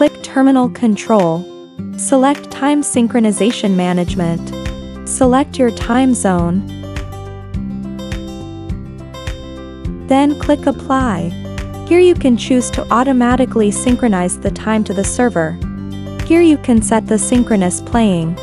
Click Terminal Control. Select Time Synchronization Management. Select your time zone. Then click Apply. Here you can choose to automatically synchronize the time to the server. Here you can set the synchronous playing.